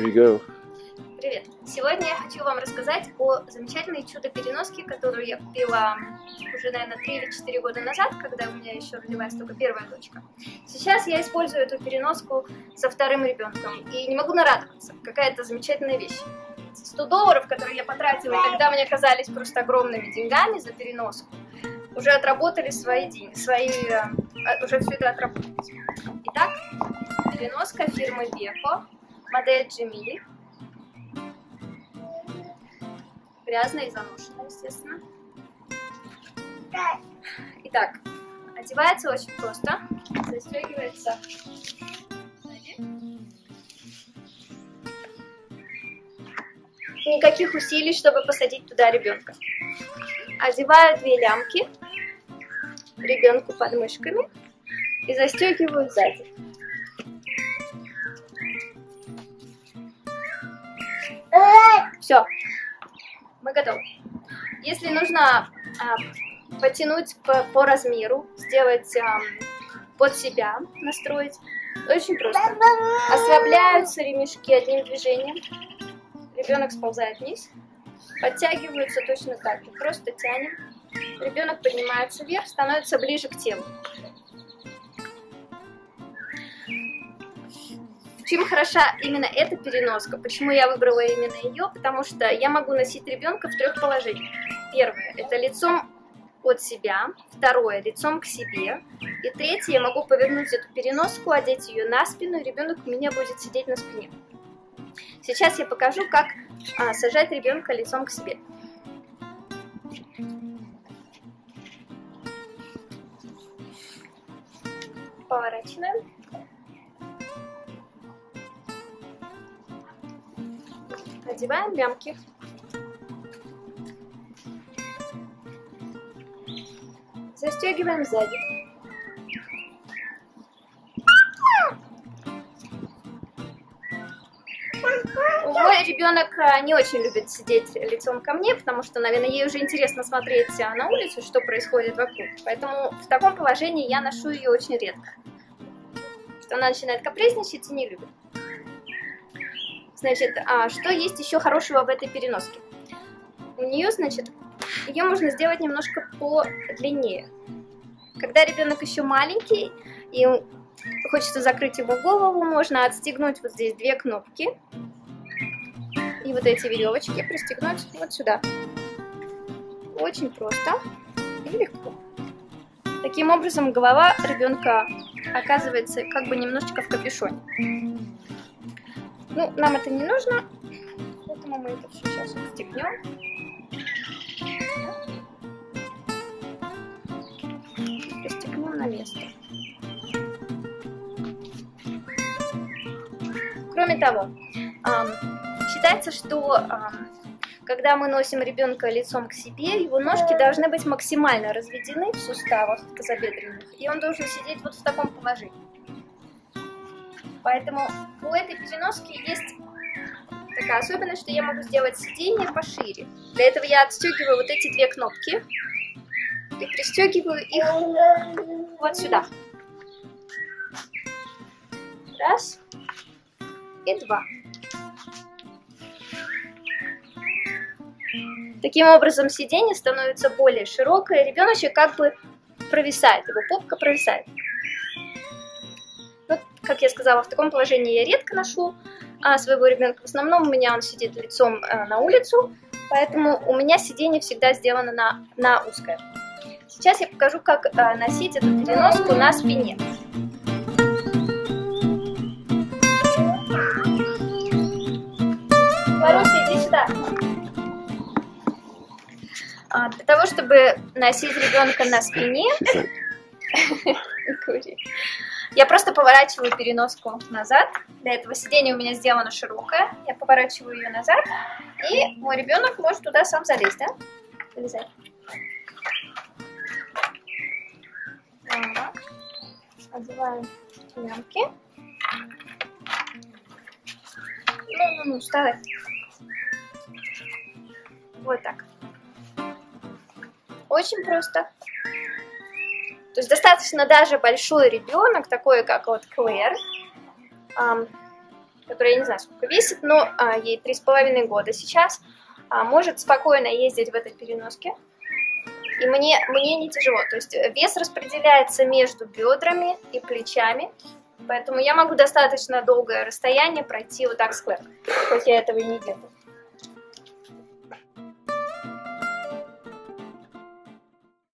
Here. Привет! Сегодня я хочу вам рассказать о замечательной чудо-переноске, которую я купила уже, наверное, 3 или 4 года назад, когда у меня еще родилась только первая дочка. Сейчас я использую эту переноску со вторым ребенком и не могу нарадоваться. Какая-то замечательная вещь. 100 долларов, которые я потратила, тогда мне казались просто огромными деньгами за переноску, уже отработали свои деньги, свои, э, уже все это отработали. Итак, переноска фирмы Беко, модель Джемили. Грязная и заношенная, естественно. Итак, одевается очень просто, застегивается. Никаких усилий, чтобы посадить туда ребенка. Одеваю две лямки ребенку под мышками и застегиваю сзади. Все, мы готовы. Если нужно а, потянуть по, по размеру, сделать а, под себя, настроить, очень просто. Ослабляются ремешки одним движением. Ребенок сползает вниз. Подтягиваются точно так же. Просто тянем. Ребенок поднимается вверх, становится ближе к телу. Чем хороша именно эта переноска? Почему я выбрала именно ее? Потому что я могу носить ребенка в трех положениях. Первое – это лицом от себя, второе – лицом к себе, и третье – я могу повернуть эту переноску, одеть ее на спину, и ребенок у меня будет сидеть на спине. Сейчас я покажу, как а, сажать ребенка лицом к себе. Поворачиваем. Надеваем лямки. Застегиваем сзади. Мой ребенок а, не очень любит сидеть лицом ко мне, потому что, наверное, ей уже интересно смотреть на улицу, что происходит вокруг. Поэтому в таком положении я ношу ее очень редко. Она начинает капризничать и не любит. Значит, а что есть еще хорошего в этой переноске? У нее, значит, ее можно сделать немножко подлиннее. Когда ребенок еще маленький и хочется закрыть его голову, можно отстегнуть вот здесь две кнопки и вот эти веревочки пристегнуть вот сюда. Очень просто и легко. Таким образом голова ребенка оказывается как бы немножечко в капюшоне. Ну, нам это не нужно, поэтому мы это все сейчас отстегнем. Пристегнем на место. Кроме того, считается, что когда мы носим ребенка лицом к себе, его ножки должны быть максимально разведены в суставах тазобедренных, и он должен сидеть вот в таком положении. Поэтому у этой переноски есть такая особенность, что я могу сделать сиденье пошире. Для этого я отстегиваю вот эти две кнопки и пристегиваю их вот сюда. Раз и два. Таким образом сиденье становится более широкое, ребеночек как бы провисает, его попка провисает как я сказала, в таком положении я редко ношу а, своего ребенка. В основном у меня он сидит лицом а, на улицу, поэтому у меня сиденье всегда сделано на, на узкое. Сейчас я покажу, как а, носить эту переноску на спине. Маруся, иди сюда. А, для того, чтобы носить ребенка на спине, Я просто поворачиваю переноску назад. Для этого сиденье у меня сделано широкое. Я поворачиваю ее назад. И мой ребенок может туда сам залезть, да? Залезай. Так. Одеваем лямки. Ну-ну-ну, вставай. Вот так. Очень просто. То есть достаточно даже большой ребенок, такой как вот Клэр, которая я не знаю, сколько весит, но а, ей три с половиной года сейчас, а, может спокойно ездить в этой переноске. И мне, мне не тяжело. То есть вес распределяется между бедрами и плечами. Поэтому я могу достаточно долгое расстояние пройти вот так с хоть я этого и не делаю.